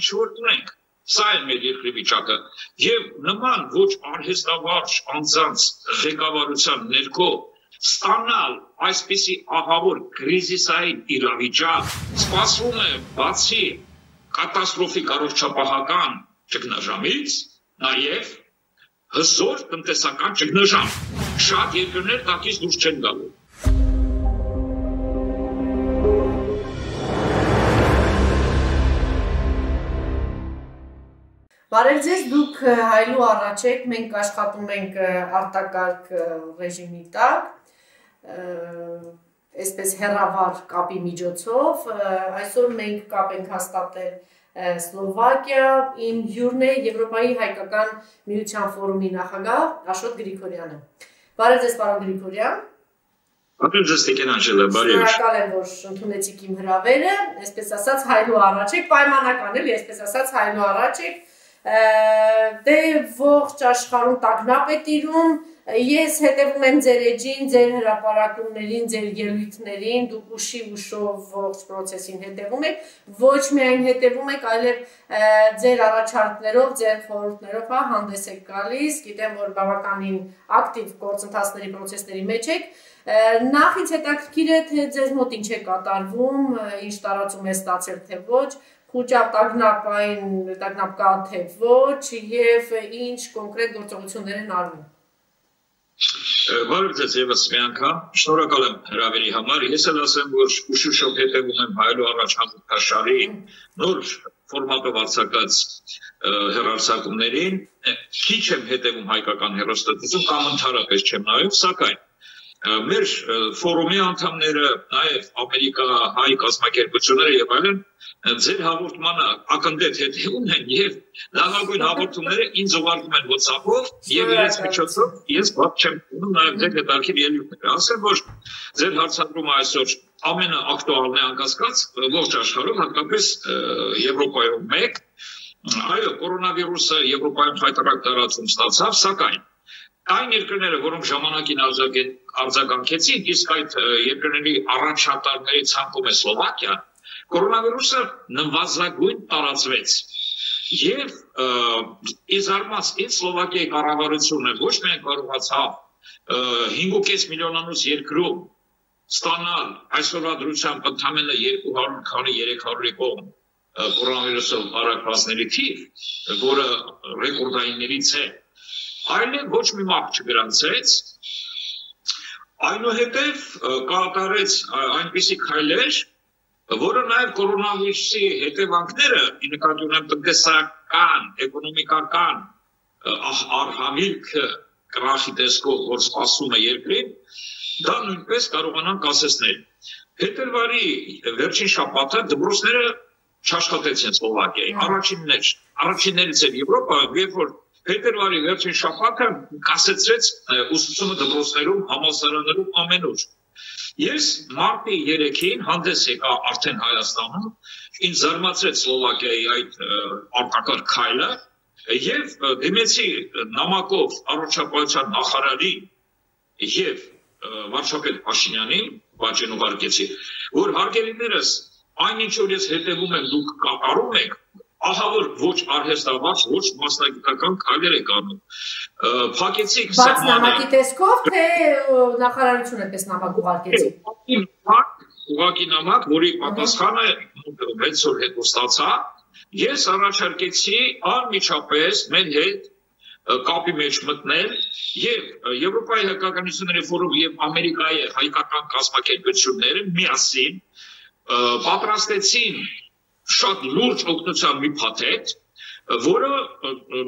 ինչ որ ունենք։ Սա է մեր երկրի վիճակը։ Եվ նման ոչ արհեստավարժ անձանց ղեկավարության ներքո ստանալ այսպիսի ահավոր կրիզիսային իրավիճակ սպասվում է բացի կատաստրոֆիկ առողջապահական ճգնաժամից, նաև հզոր տնտեսական ճգնաժամ։ Շատ երկրներ տակից դուրս չեն գալու։ Բարև ձեզ, դուք հայլու առաջ եք, մենք աշխատում ենք արտակարգ ռեժիմի տակ, այսպես հերավար կապի միջոցով, այսօր մենք կապ ենք հաստատել Սլովակիա, իմ հյուրն է Եվրոպայի հայկական միության ֆորումի նախագահ Աշոտ Գրիգորյանը։ Բարև ձեզ, պարոն Գրիգորյան։ Բարև ձեզ, Տիկին Անջելա, բարև։ Շնորհակալ եմ, որ ընդունեցիք իմ հրավերը, այսպես ասած հայլու առաջ եք, պայմանական էլի, այսպես ասած հայլու առաջ եք դե ողջ աշխարհում տագնապ է տիրում ես հետևում եմ ձեր էջին, ձեր հրապարակումներին, ձեր ելույթներին, դուք ուշի ուշով ողջ process-ին հետևում եք, ոչ միայն հետևում եք, այլև ձեր առաջարկներով, ձեր խորհուրդներով հա հանդես եք գալիս, գիտեմ, որ բավականին ակտիվ գործընթացների process-ների մեջ եք, Նախ ինձ հետաքրքիր է թե ձեզ մոտ ինչ է կատարվում, ինչ տարածում է ստացել թե ոչ, խոճապ տագնապային տագնապ կա թե ոչ եւ ինչ կոնկրետ գործողություններ են արվում։ Բարև ձեզ եւս մի անգամ։ Շնորհակալ եմ հրավերի համար։ Ես էլ ասեմ, որ ուշուշով հետևում եմ հայլու առաջանքաշարի նոր ֆորմատով արձակած հերարցակումներին։ Քիչ եմ հետևում հայկական հերոստատություն կամ ընդհանրապես չեմ նայում, սակայն մեր ֆորումի անդամները, նաև Ամերիկա հայ կազմակերպությունները եւ այլն ձեր հաղորդմանը ակնդետ հետևում են եւ լավագույն հաղորդումները ինձ ուղարկում են WhatsApp-ով եւ իրենց միջոցով ես բաց չեմ ունում նաեւ ձեր հետաքրքիր ելույթները ասեմ որ ձեր հարցադրումը այսօր ամենաակտուալն է անկասկած ողջ աշխարհում հատկապես Եվրոպայում մեկ այո կորոնավիրուսը Եվրոպայում հայտարարակ տարածում ստացավ սակայն այն երկրները, որոնք ժամանակին արձագանքեցին, իսկ այդ երկրների առաջատարների ցանկում է Սլովակիա, կորոնավիրուսը նվազագույն տարածվեց։ Եվ իզարմաս ինձ Սլովակիայի կառավարությունը ոչ միայն կարողացավ 5.5 միլիոնանոց երկրում ստանալ այսօրվա դրությամբ ընդամենը 200 քանի 300-ի կողմ կորոնավիրուսով հարակվածների թիվ, որը ռեկորդայիններից է, այլև ոչ մի մարդ չգրանցեց այնուհետև կատարեց այնպիսի քայլեր, որը նաև կորոնավիրուսի հետևանքները, ի նկատի ունեմ տնտեսական, էկոնոմիկական արհամիլքը կրախի տեսքով, որ սպասում է երկրին, դա նույնպես կարողանան կասեցնել։ Փետրվարի վերջին շաբաթը դպրոցները չաշխատեցին Սլովակիայի։ Առաջիններ, առաջիններից էր Եվրոպայում, երբ որ Փետրվարի վերջին շաբաթը կասեցրեց ուսուցումը դպրոցներում, համալսարաններում ամենուր։ Ես մարտի 3-ին հանդես եկա արդեն Հայաստանում, ինձ զարմացրեց Սլովակիայի այդ արտակարգ քայլը եւ դիմեցի նամակով առողջապահության նախարարի եւ վարչապետ Փաշինյանին բաժին ուղարկեցի, որ հարգելիներս այնինչ որ ես հետևում եմ դուք կատարում եք ահա որ ոչ արհեստավարժ, ոչ մասնագիտական քայլեր եք անում։ Փակեցիք սահմանը։ Բայց նամակի տեսքով թե նախարարությունը պես նամակ ուղարկեցի։ Ուղակի նամակ, որի պատասխանը 6 օր հետո ստացա, ես առաջարկեցի անմիջապես մեր հետ կապի մեջ մտնել եւ Եվրոպայի հայկականությունների ֆորում եւ Ամերիկայի հայկական կազմակերպությունները միասին պատրաստեցին շատ լուրջ օգնության մի փաթեթ, որը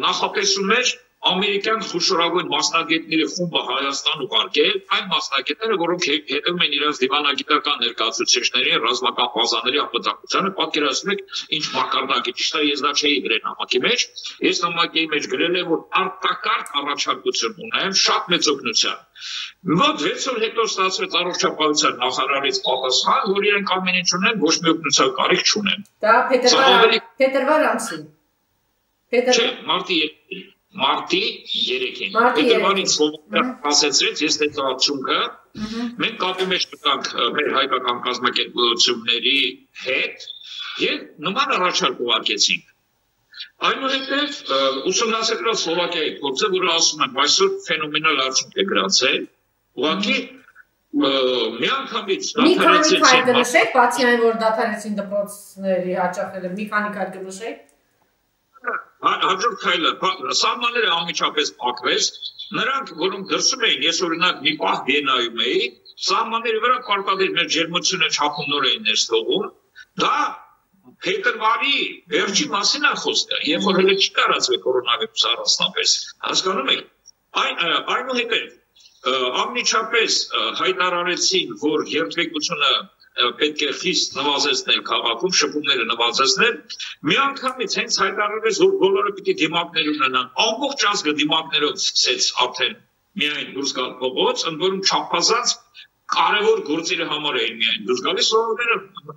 նախատեսում էր ամերիկյան խոշորագույն մասնագետների խումբը Հայաստան ուղարկել, այն մասնագետները, որոնք հետևում են իրենց դիվանագիտական ներկայացուցիչների, ռազմական բազաների ապտակցությանը, պատկերացնում եք ինչ մակարդակի ճիշտ է, ես դա չէի գրել նամակի մեջ, ես նամակի մեջ գրել եմ, որ արտակարգ առաջարկություն ունեմ շատ մեծ օգնության։ Մոտ 6 օր հետո ստացվեց առողջապահության նախարարից պատասխան, որ իրենք ամեն ինչ ունեն, ոչ մի օգնության կարիք չունեն։ Դա փետրվար փետրվար ամսին։ Փետրվար։ Չէ, մարտի 2-ին մարտի 3-ին։ Փետրվարից ասեցրեց, ես տեսա արդյունքը։ Մենք կապի մեջ մտանք մեր հայկական կազմակերպությունների հետ Եվ նման առաջարկ ուղարկեցինք։ Այնուհետև ուսումնասիրել Սլովակիայի փորձը, որը ասում եմ, այսօր ֆենոմենալ արդյունք է գրացել։ Ուղղակի միանգամից դադարեցին։ Մի քանի քայլ կնշեք, բացի այն որ դադարեցին դպրոցների հաճախելը, մի քանի քայլ կնշեք։ Հաջորդ քայլը սահմանները անմիջապես փակվեց, նրանք, որոնք դրսում էին, ես օրինակ մի պահ Վիեննայում էի, սահմանների վրա պարտադիր մեր ջերմությունը չափումնոր էին ներս թողում։ Դա փետրվարի վերջի մասին է խոսքը, երբ որ հենց չկարածվի կորոնավիրուսը առանձնապես։ Հասկանում եք։ Այն այնուհետև անմիջապես հայտարարեցին, որ երթվեկությունը պետք է խիստ նվազեցնել քաղաքում, շփումները նվազեցնել, միանգամից հենց հայտարարվեց, որ բոլորը պիտի դիմակներ ունենան։ Ամբողջ ազգը դիմակներով սկսեց արդեն միայն դուրս գալ փողոց, ընդ որում չափազանց կարևոր գործերի համար էին միայն դուրս գալիս, որոնները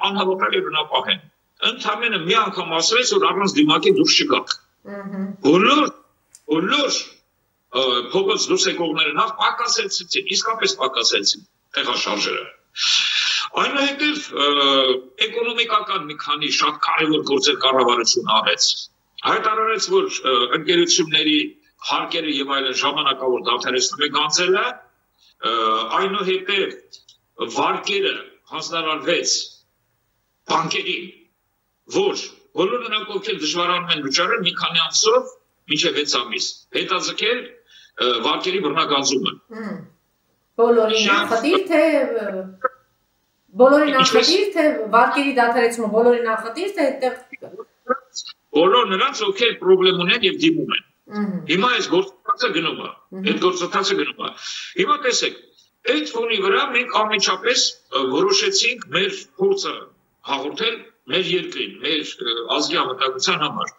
անհավատալի բնապահ են։ Ընդհանրապես մի անգամ ասվեց, որ առանց դիմակի դուրս չգաք։ Բոլոր բոլոր փողոց դուրս եկողները նախ պակասեցին, իսկապես պակասեցին տեղաշարժերը։ Այնուհետև էկոնոմիկական մի քանի շատ կարևոր գործեր կառավարությունը արեց։ Հայտարարեց, որ ընկերությունների հարկերը եւ այլն ժամանակավոր դադարեցնում է գանձելը, այնուհետև վարկերը հանձնարարվեց բանկերին, որ բոլոր նրանք ովքեր դժվարանում են վճարել մի քանի ամսով մինչև 6 ամիս հետաձգել վարկերի բռնագանձումը։ Բոլորի նախադիր թե բոլորի նախադիր թե վարկերի դադարեցումը բոլորի նախադիր թե այդտեղ բոլոր նրանց ովքեր խնդրեմ ունեն եւ դիմում են։ Հիմա այս գործընթացը գնում է։ Այդ գործընթացը գնում է։ Հիմա տեսեք, այդ ֆոնի վրա մենք անմիջապես որոշեցինք մեր փորձը հաղորդել մեր երկրին, մեր ազգի անվտանգության համար։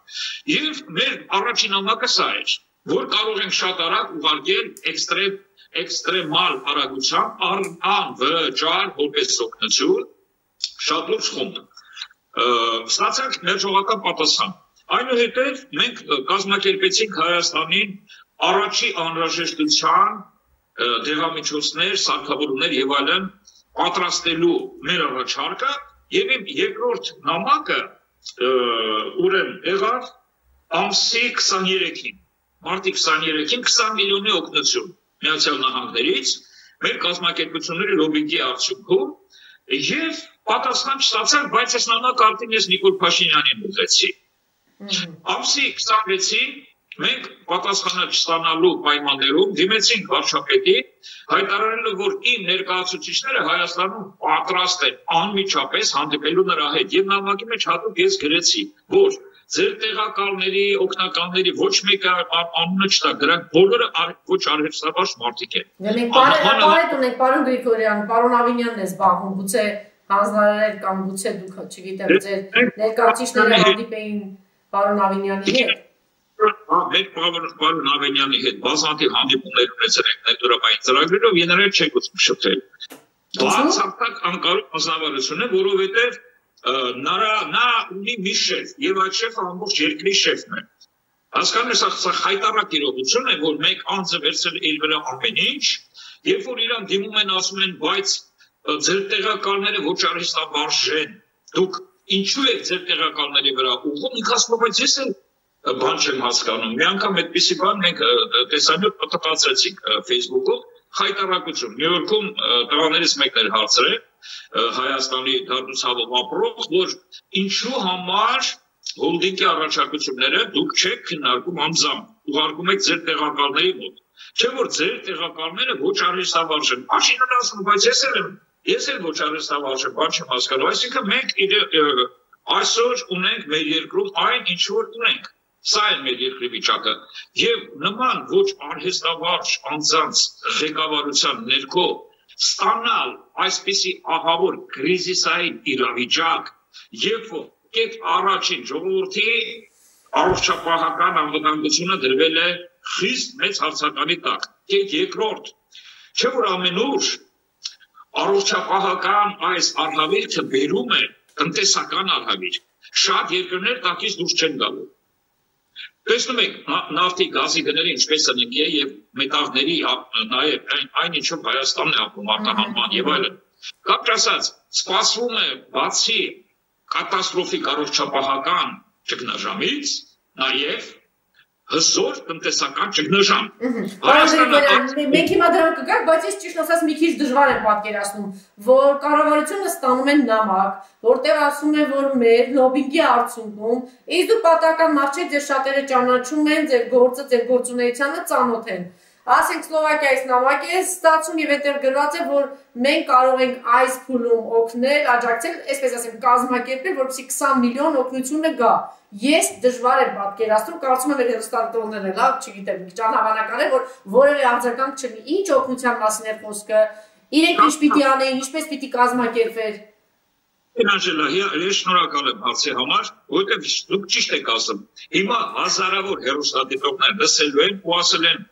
Եվ մեր առաջին ամակը սա էր որ կարող ենք շատ արագ ուղարկել էքստրեմ էքստրեմալ արագությամբ անվճար որպես օգնություն շատ լուրջ խումբ ստացանք մեր ժողովական պատասխան այնուհետև մենք կազմակերպեցինք Հայաստանին առաջի անհրաժեշտության դեղամիջոցներ, սարքավորումներ եւ այլն պատրաստելու մեր առաջարկը եւ իմ երկրորդ նամակը ուրեմն եղավ ամսի 23-ին մարտի 23-ին 20 միլիոնի օգնություն Միացյալ Նահանգներից մեր կազմակերպությունների լոբինգի արդյունքում եւ պատասխան չստացանք, բայց ես նամակ արդեն ես Նիկոլ Փաշինյանին ուղեցի։ Ամսի 26-ին մենք պատասխանը չստանալու պայմաններում դիմեցինք վարչապետին, հայտարարելով, որ իմ ներկայացուցիչները Հայաստանում պատրաստ են անմիջապես հանդիպելու նրա հետ եւ նամակի մեջ հատուկ ես գրեցի, որ ձեր տեղակալների, օկնականների ոչ մեկը անունը չտա, դրանք բոլորը ոչ արհեստաբար մարդիկ են։ Մենք բարեհաճ ունենք պարոն Գրիգորյան, պարոն Ավինյանն է զբաղվում, գուցե հանձնարարել կամ գուցե դուք, չգիտեմ, ձեր ներկայացիչները հանդիպեին պարոն Ավինյանի հետ։ Հա, մենք պարոն Ավինյանի հետ բազմաթիվ հանդիպումներ ունեցել ենք ներդրամային ծրագրերով, եներել չեք ուզում շփվել։ Բացարձակ անկարող մասնավորություն է, որովհետև նրա նա ունի մի շեֆ եւ այդ շեֆը ամբողջ երկրի շեֆն է հասկանում ես սա հայտարարակ իրողություն է որ մենք անձը վերցրել իր վրա ամեն ինչ երբ որ իրան դիմում են ասում են բայց ձեր տեղակալները ոչ արհեստաբարժեն դուք ինչու եք ձեր տեղակալների վրա ուղղում ինքը ասում բայց ես էլ բան չեմ հասկանում մի անգամ այդպեսի բան մենք տեսանյութ պատկացրեցինք Facebook-ով հայտարարություն Նյու Յորքում տղաներից մեկն էր հարցրել Հայաստանի դառնուցավով ապրող, որ ինչու համար հոլդինգի առաջարկությունները դուք չեք քննարկում անձամբ, ուղարկում եք ձեր տեղակալների մոտ։ Չէ՞ որ ձեր տեղակալները ոչ արհեստավարժ են։ Աշինն ասում, բայց ես էլ եմ, ես էլ ոչ արհեստավարժ եմ, բան չեմ հասկանում։ Այսինքն մենք այսօր ունենք մեր երկրում այն ինչ որ ունենք Սա է մեր երկրի վիճակը։ Եվ նման ոչ արհեստավարժ անձանց ղեկավարության ներքո ստանալ այսպիսի ահավոր կրիզիսային իրավիճակ, երբ որ այդ առաջին ժողովրդի առողջապահական անվտանգությունը դրվել է խիստ մեծ հարցականի տակ։ Եվ երկրորդ, չէ որ ամենուր առողջապահական այս արհավիրքը բերում է տնտեսական արհավիր։ Շատ երկրներ տակից դուրս չեն գալու։ Տեսնում եք նավթի գազի գները ինչպես են եկել եւ մետաղների նաեւ այն, այն ինչով Հայաստանն է ապրում արտահանման եւ այլն։ Կապ ասած, սպասվում է բացի կատաստրոֆիկ առողջապահական ճգնաժամից նաև հզոր տնտեսական ճգնաժամ։ Հայաստանը մենք հիմա դրան կգանք, բայց ես ճիշտ ասած մի քիչ դժվար եմ պատկերացնում, որ կառավարությունը ստանում են նամակ, որտեղ ասում են, որ մեր լոբինգի արդյունքում, իսկ դու պատական մարդ չէ, ձեր շատերը ճանաչում են, ձեր գործը, ձեր գործունեությանը ծանոթ են ասենք Սլովակիայից նամակ է ստացում եւ այդտեղ գրված է որ մենք կարող ենք այս փուլում օգնել, աջակցել, այսպես ասեմ, կազմակերպել, որպեսզի 20 միլիոն օգնությունը գա։ Ես դժվար եմ պատկերացնում, կարծում եմ հերոստատողները լավ, չգիտեմ, ճանավանական է, որ որևէ արձագանք չլինի։ Ինչ օգնության մասին է խոսքը։ Իրենք ինչ պիտի անեին, ինչպես պիտի կազմակերպվեր։ Անջելա, շնորհակալ եմ հարցի համար, որովհետև դուք ճիշտ եք ասում։ Հիմա հազարավոր հերոստատիտողներ լսելու են ու ասել են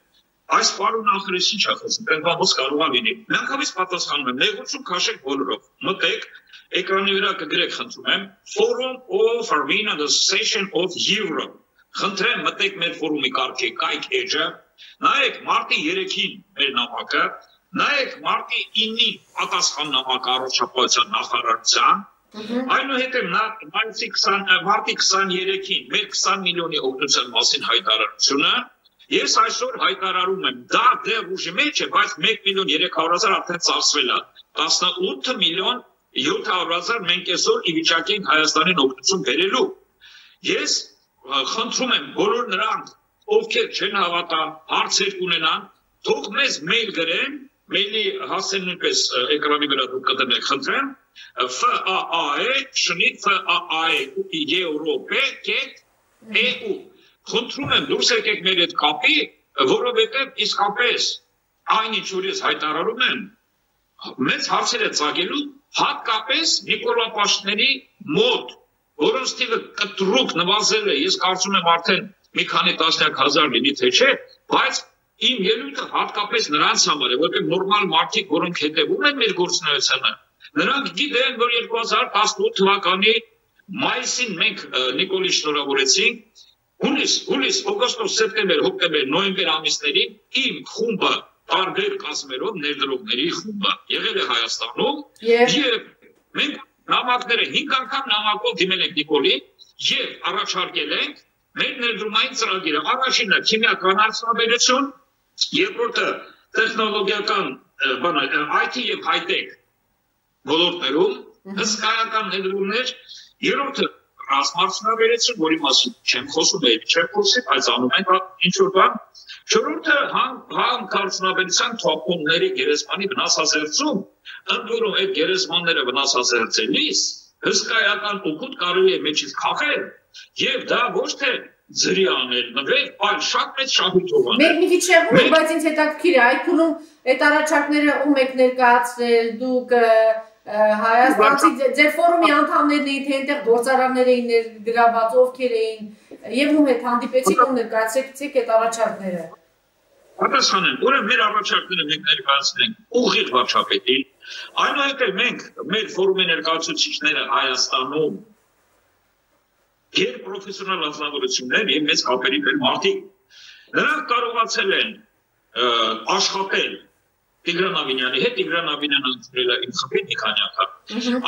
Այս պարոն ախրես ի՞նչ է խոսում, բանվոց կարող է լինի։ Միանգամից պատասխանում եմ, նեղություն քաշեք բոլորով։ Մտեք, էկրանի վրա կգրեք, խնդրում եմ, Forum of Armenian Association of Europe։ Խնդրեմ, մտեք մեր ֆորումի կարգի կայք էջը, նայեք մարտի 3-ին մեր նամակը, նայեք մարտի 9-ին պատասխան նամակ առողջապահության նախարարության, Այնուհետև նա մարտի 20 մարտի 23-ին մեր 20 միլիոնի օգնության մասին հայտարարությունը Ես այսօր հայտարարում եմ, դա դեռ ուժի մեջ է, բայց 1 միլիոն 300 հազար արդեն ծախսվել է։ 18 միլիոն 700 հազար մենք այսօր ի վիճակի ենք Հայաստանին օգնություն բերելու։ Ես խնդրում եմ բոլոր նրանք, ովքեր չեն հավատա, հարցեր կունենան, թող մեզ մեյլ գրեն, մեյլի հասցեն նույնպես էկրանի վրա դուք կդնեք, խնդրեմ, FAAE, շնիկ FAAE Europe.eu խնդրում եմ դուրս եկեք մեր այդ կապի, որովհետև իսկապես այն ինչ որ ես հայտարարում եմ, մեծ հարցեր է ցագելու հատկապես Նիկոլապաշների մոտ, որոնց թիվը կտրուկ նվազել է, ես կարծում եմ արդեն մի քանի տասնյակ հազար լինի թե չէ, բայց իմ ելույթը հատկապես նրանց համար է, որտեղ նորմալ մարդիկ, որոնք հետևում են մեր գործունեությանը, նրանք գիտեն, որ 2018 թվականի մայիսին մենք Նիկոլի շնորհավորեցինք հունիս, հունիս, օգոստոս, սեպտեմբեր, հոկտեմբեր, նոյեմբեր ամիսներին իմ խումբը տարբեր կազմերով ներդրողների խումբը եղել է Հայաստանում եւ մենք նամակները 5 անգամ նամակով դիմել ենք Նիկոլի եւ առաջարկել ենք մեր ներդրումային ծրագիրը առաջինը քիմիական արդյունաբերություն, երկրորդը տեխնոլոգիական բանը IT եւ high-tech ոլորտներում հսկայական ներդրումներ, երրորդը ռազմարդյունաբերություն, որի մասին չեմ խոսում, էլի չեմ խոսի, բայց անում են ինչ որ բան։ Չորրորդը քարծնաբերության թոփումների գերեզմանի վնասազերծում, ընդ որում այդ գերեզմանները վնասազերծելիս հսկայական օգուտ կարելի է մեջից քաղել, եւ դա ոչ թե ձրի անել նվեր, այլ շատ մեծ շահույթով անել։ Մեր մի քիչ շեղում, բայց ինձ հետաքրքիր է, այդ փուլում այդ առաջարկները ում եք ներկայացրել, դուք Հայաստանցի ձեր ֆորումի անդամներն էին, թե այնտեղ գործարաններ էին ներգրաված, ովքեր էին, եւ ում հետ հանդիպեցիք ու ներկայացրեցիք այդ առաջարկները։ Պատասխանեմ, ուրեմն մեր առաջարկները մենք ներկայացնենք ուղիղ վարչապետին, այնուհետև մենք մեր ֆորումի ներկայացուցիչները Հայաստանում եւ պրոֆեսիոնալ անձնավորություններ եւ մեծ կապերի մեր մարդիկ նրանք կարողացել են աշխատել Տիգրան Ավինյանի հետ Տիգրան Ավինյանը ընտրել է իմ խփին անգամ։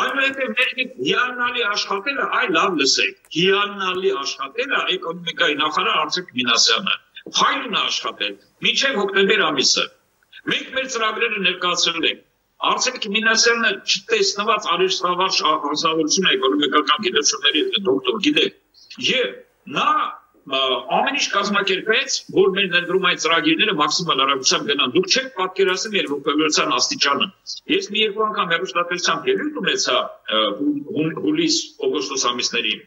Այնուհետև մեր հիանալի աշխատելը, այ լավ լսեք, հիանալի աշխատելը էկոնոմիկայի նախարար Արծիկ Մինասյանը։ Փայլուն աշխատել մինչև հոկտեմբեր ամիսը։ Մենք մեր ծրագրերը ներկայացրել ենք։ Արծիկ Մինասյանը չտեսնված արհեստավարժ հանձնարարություն է էկոնոմիկական գիտությունների դոկտոր գիտեք։ Եվ նա ամեն ինչ կազմակերպեց, որ մեր ներդրումային ծրագիրները մաքսիմալ արագությամբ գնան։ Դուք չեք պատկերացնում երբոքվելության աստիճանը։ Ես մի երկու անգամ հերոստատեսությամբ ելույթ ունեցա հուլիս օգոստոս ամիսներին։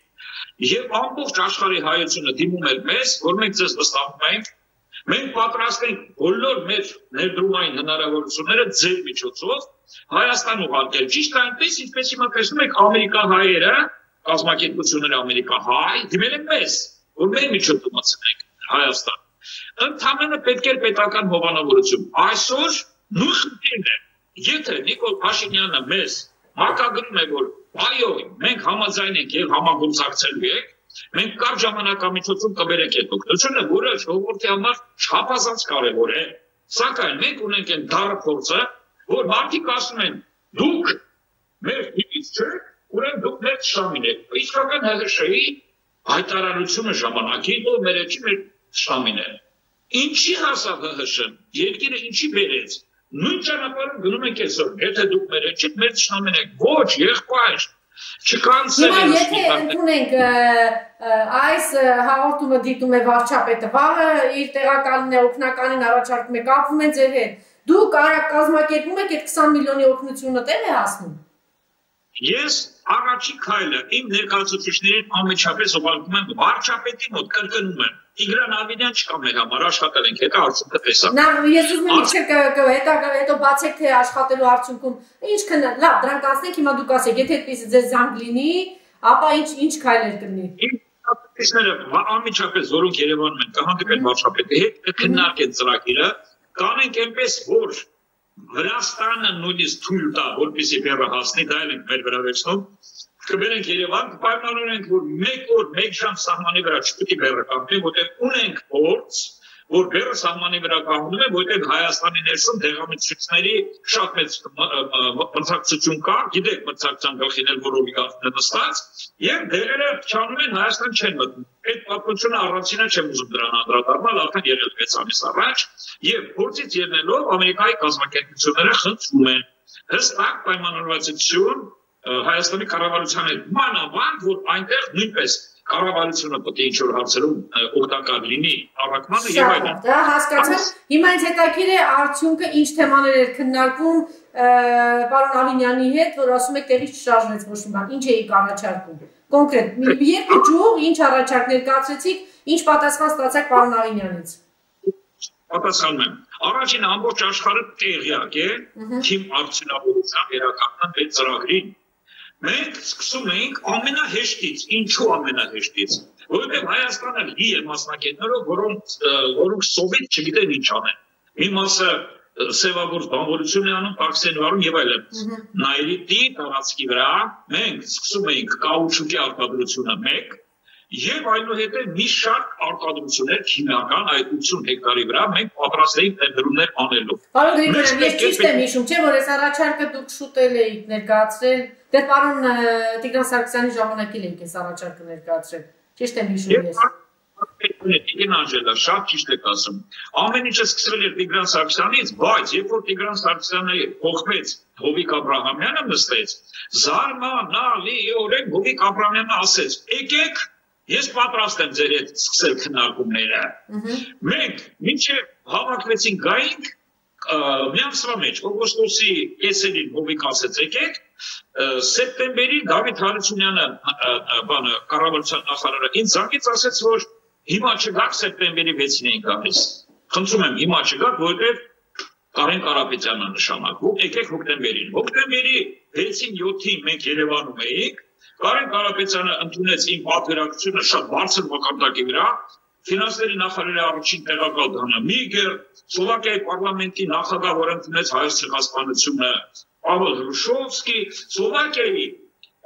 Եվ ամբողջ աշխարհի հայությունը դիմում էր մեզ, որ մենք ձեզ վստահում ենք, մենք պատրաստ ենք բոլոր մեր ներդրումային հնարավորությունները ձեր միջոցով Հայաստան ուղարկել։ Ճիշտ այնպես, ինչպես հիմա տեսնում եք ամերիկահայերը, կազմակերպությունները ամերիկահայ, դիմել են մեզ որ մեր միջոցով մցնենք Հայաստան։ Ընդհանրապես պետք է պետական հովանավորություն։ Այսօր նույն խնդիրն է։ Եթե Նիկոլ Փաշինյանը մեզ մակագրում է, որ այո, մենք համաձայն ենք եւ համագործակցելու ենք, մենք կար ժամանակամիջոցում կբերենք այդ օգնությունը, որը ժողովրդի համար չափազանց կարեւոր է։ Սակայն մենք ունենք այն դառը փորձը, որ մարդիկ ասում են՝ դուք մեր դիպից չեք, ուրեմն դուք մեր շամին եք։ Իսկական ՀՀՇ-ի հայտարարությունը ժամանակին ու մեր էջի մեր շամին է։ Ինչի հասավ ՀՀՇ-ն։ Երկիրը ինչի բերեց։ Նույն ճանապարհով գնում ենք այսօր։ Եթե դուք մեր էջի մեր շամին եք, ոչ, եղբայր չկանցել Հիմա եթե ընդունենք այս հաղորդումը դիտում է վարչապետը, վաղը իր տեղականին է օգնականին առաջարկում է կապվում են ձեր հետ Դուք արագ կազմակերպում եք այդ 20 միլիոնի օգնությունը տեղ է հասնում։ Ես առաջի քայլը իմ ներկայացուցիչներին անմիջապես ուղարկում եմ վարչապետի մոտ կրկնում եմ. Տիգրան Ավինյան չկա մեր համար աշխատել ենք հետո արդյունքը տեսա։ Նա ես ուզում եմ իջեք հետո հետո բացեք թե աշխատելու արդյունքում ինչ կնա։ Լավ, դրանք ասենք հիմա դուք ասեք, եթե այդպես ձեզ զանգ լինի, ապա ինչ ինչ քայլեր կնի։ Տեսները անմիջապես որոնք Երևանում են կհանդիպեն վարչապետի հետ կքննարկեն ծրագիրը կանենք այնպես, որ Վրաստանը նույնիսկ թույլ տա, որպեսի բեռը հասնի, դա էլ ենք մեր վրա վերցնում, կբերենք Երևան, կպայմանավորենք, որ մեկ օր, մեկ ժամ սահմանի վրա չպետք է բեռը կանգնի, որտեղ ունենք փորձ, որ բերը սահմանի վրա կանգնում է, որտեղ Հայաստանի ներսում դեղամիջոցների շատ մեծ մրցակցություն կա, գիտեք մրցակցության գլխին էլ որ օլիգարխները նստած, եւ դեղերը չանում են Հայաստան չեն մտնում։ Այդ պատմությունը առանցինը չեմ ուզում դրան անդրադառնալ, արդեն եղել 6 ամիս առաջ, եւ փորձից ելնելով Ամերիկայի կազմակերպությունները խնդրում են հստակ պայմանավորվածություն Հայաստանի կառավարության հետ մանավանդ որ այնտեղ նույնպես կառավարությունը պետք է ինչ որ հարցերում օգտակար լինի առաքմանը եւ այլն։ Դա հասկացա։ Հիմա ինձ հետաքրիր է արդյունքը ինչ թեմաներ էր քննարկվում պարոն Ավինյանի հետ, որ ասում եք տեղից չշարժվեց ոչ մի բան։ Ինչ էիք առաջարկում։ Կոնկրետ երկու ճյուղ ինչ առաջարկ ներկայացրեցիք, ինչ պատասխան ստացաք պարոն Ավինյանից։ Պատասխանում եմ։ Առաջին ամբողջ աշխարհը տեղյակ է թիմ արդյունավետության երականան այդ ծրագրին Մենք սկսում էինք ամենահեշտից, ինչու ամենահեշտից, որովհետև Հայաստանը լի է մասնակիցներով, որոնք որոնք սովետ չգիտեն ինչ անեն։ Մի մասը սևագործ բանվորություն է անում, տաքսեն վարում եւ այլն։ Նայրիտի տարածքի վրա մենք սկսում էինք կաուչուկի արտադրությունը 1 Եվ այնուհետև մի շարք արտադրություններ քինական այդ 80 հեկտարի վրա մենք պատրաստ էինք ներդրումներ անելու։ Պարոն Գրիգորյան, ես ճիշտ եմ հիշում, չէ՞ որ այս առաջարկը դուք շուտել էիք ներկայացրել։ Դե պարոն Տիգրան Սարգսյանի ժամանակին էիք այս առաջարկը ներկայացրել։ Ճիշտ եմ հիշում ես։ Տիգրան Անջելը շատ ճիշտ է ասում։ Ամեն ինչը սկսվել էր Տիգրան Սարգսյանից, բայց երբ որ Տիգրան Սարգսյանը փոխվեց Հովիկ Աբրահամյանը նստեց, զարմանալիորեն Հովիկ Աբրահամյանը ասեց. «Եկեք Ես պատրաստ եմ ձեր հետ սկսել քննարկումները։ Մենք մինչև հավաքվեցին գայինք մի ամսվա մեջ օգոստոսի կեսերին հովիկ ասեց եկեք սեպտեմբերի Դավիթ Հարությունյանը բանը կառավարության նախարարը ինձ զանգեց ասեց որ հիմա չգաք սեպտեմբերի 6-ին էին գալիս խնդրում եմ հիմա չգաք որովհետև Կարեն Կարապետյանը նշանակում եկեք հոկտեմբերին հոկտեմբերի 6-ին 7-ին մենք Երևանում էինք Կարեն Կարապետյանը ընդունեց իմ պատվիրակությունը շատ բարձր մակարդակի վրա ֆինանսների նախարարի առաջին տեղակալ Դանա Միգեր, Սլովակիայի parlamenti նախագահ, որ ընդունեց հայոց ցեղասպանությունը, Պավոլ Հրուշովսկի, Սլովակիայի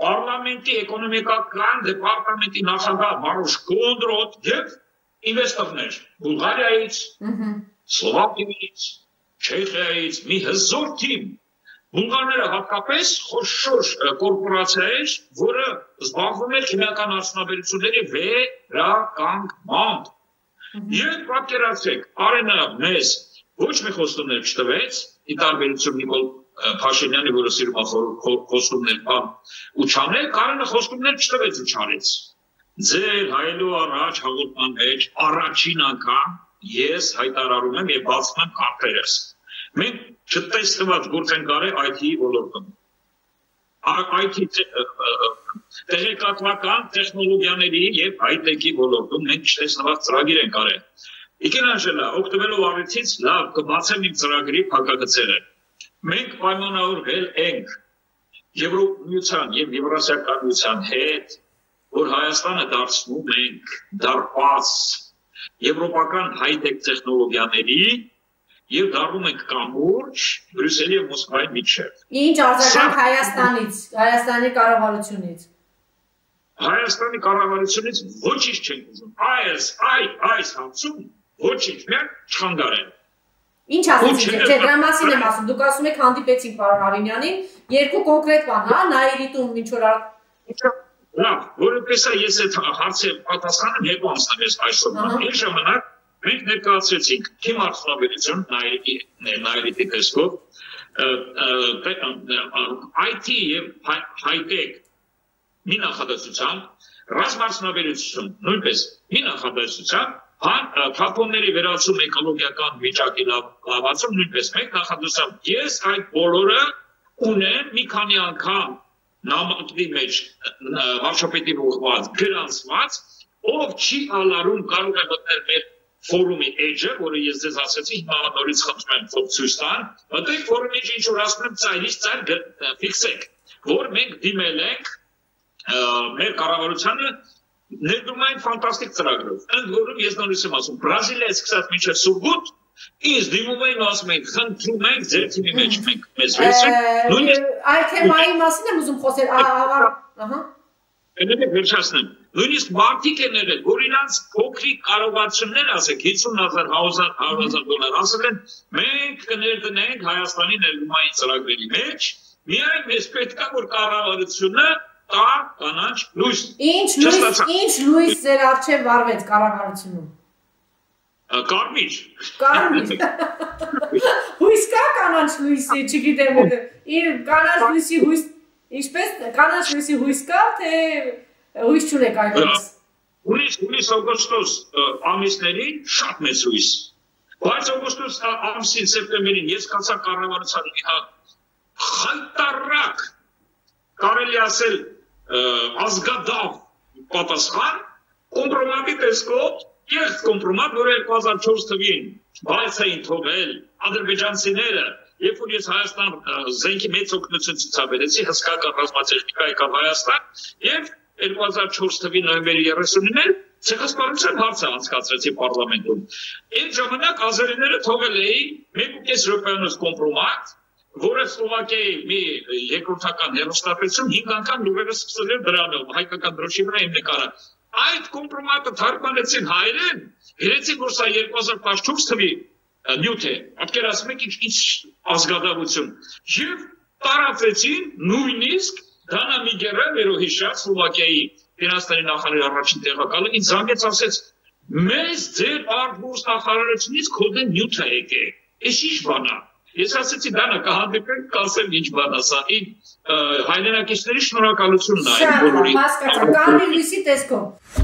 parlamenti էկոնոմիկական դեպարտամենտի նախագահ Մարուշ Կոնդրոտ եւ ինվեստորներ Բուլղարիայից, Սլովակիայից, Չեխիայից մի հզոր թիմ Բուլղարները հատկապես խոշոր կորպորացիա էր, որը զբաղվում էր քիմիական արդյունաբերությունների վերականգմամբ։ Եվ պատկերացրեք, Արենը մեզ ոչ մի խոստումներ չտվեց, ի տարբերություն Նիկոլ Փաշինյանի, որը սիրում է խոստումներ բան ու չանել, Կարենը խոստումներ չտվեց ու չարեց։ Ձեր հայելու առաջ հաղորդման մեջ առաջին անգամ ես հայտարարում եմ եւ բացում եմ կարտերս Մենք չտեսնված գործ ենք արել IT-ի ոլորտում։ IT տեղեկատվական տեխնոլոգիաների եւ high-tech-ի ոլորտում մենք չտեսնված ծրագիր ենք արել։ Իքեն Անժելա, օգտվելով առիթից լավ կբացեմ իմ ծրագրի փակագծերը։ Մենք պայմանավորվել ենք Եվրոպայության եւ Եվրասիական միության հետ, որ Հայաստանը դարձնում ենք դարպաս եվրոպական high-tech տեխնոլոգիաների եւ դառնում ենք կամուրջ Բրյուսելի եւ Մոսկվայի միջև։ Ինչ արձագանք Հայաստանից, Հայաստանի կառավարությունից։ Հայաստանի կառավարությունից ոչինչ չեն ուզում։ Այս, այ, այս հարցում ոչինչ միայն չխանգարեն։ Ինչ ասեցիք, չէ, դրա մասին եմ ասում։ Դուք ասում եք հանդիպեցինք պարոն Արինյանին, երկու կոնկրետ բան, հա, Նայիրիտում ինչ որ Լավ, որովհետեւ ես այդ հարցը պատասխանը հետո անցնեմ ես այսօր։ Այն ժամանակ մենք ներկայացրեցինք թիմ արդյունաբերություն նայրի նայրի տեսքով IT եւ high-tech մի նախադասությամբ ռազմարդյունաբերություն նույնպես մի նախադասությամբ հա թափոնների վերացում էկոլոգիական վիճակի լավացում նույնպես մեկ նախադասությամբ ես այդ բոլորը ունեմ մի քանի անգամ նամակի մեջ վարչապետի ուղղված գրանցված ով չի ալարում կարող է մտնել մեր ֆորումի էջը, որը ես ձեզ ասացի, հիմա նորից խնդրում եմ փոք ցույց տան, մտեք ֆորումի էջը ինչ որ ասում եմ ծայրից ծայր ֆիքսեք, որ մենք դիմել ենք մեր կառավարությանը ներդրումային ֆանտաստիկ ծրագրով։ Ընդ որում ես նորից եմ ասում, Բրազիլիայից սկսած մինչև Սուրգուտ Իսկ դիմում էին ասում են, խնդրում ենք ձեր թիմի մեջ մենք մեզ վերցրեք։ Նույնիսկ այդ թեմայի մասին եմ ուզում խոսել, ահա։ Էնե վերջացնեմ։ Նույնիսկ մարդիկ են եղել, որ իրանց փոքրիկ կարողացումներ, ասեք 50000 100000 դոլար ասել են, մենք կներդնենք Հայաստանի ներդրումային ծրագրերի մեջ, միայն մեզ պետք է որ կառավարությունը տա կանաչ լույս։ Ինչ լույս, ինչ լույս ձեր արժե վարվեց կառավարությունում։ Կարմիր։ Կարմիր։ Հույս կա կանաչ լույսի, չգիտեմ, իր կանաչ լույսի հույս ինչպես կանաչ լույսի հույս կա, թե հույս չունեք այդպես։ Հույս, հույս օգոստոս ամիսներին շատ մեծ հույս։ Բայց օգոստոս ամսին սեպտեմբերին ես կացա կառավարության իհա խայտարակ կարելի ասել ազգադավ պատասխան կոմպրոմատի տեսքով Ես կոմպրոմատ, որ 2004 թվին բայց էին թողել ադրբեջանցիները, երբ որ ես Հայաստան զենքի մեծ օգնություն ցուցաբերեցի, հսկական ռազմատեխնիկա եկավ Հայաստան եւ 2004 թվի նոյեմբերի 30-ին էլ ցեղասպանության հարցը անցկացրեցի parlamentum։ Այդ ժամանակ ազերիները թողել էին 1.5 րոպեանոց կոմպրոմատ, որը Սլովակիայի մի երկրորդական հերոստատություն 5 անգամ լուրերը սկսել էր դրանով, հայկական դրոշի վրա իմ նկարը այդ կոմպրոմատը թարգմանեցին հայերեն, գրեցին, որ սա 2014 թվի նյութ է։ Պատկերացնում եք ինչ ազգադավություն։ Եվ տարածեցին նույնիսկ Դանա Միգերը վերոհիշած Սլովակիայի ֆինանսների նախարարի առաջին տեղակալը ինձ զանգեց ասեց մեզ ձեր արտգործ նախարարությունից կոդեն նյութ է եկել։ Էս ի՞նչ բան է։ Ես ասացի դանա կհանդիպենք, կասեմ ինչ բան ասա։ Ին հայրենակիցների շնորհակալությունն է այն բոլորի։ Հասկացա, կանի լույսի տեսքով։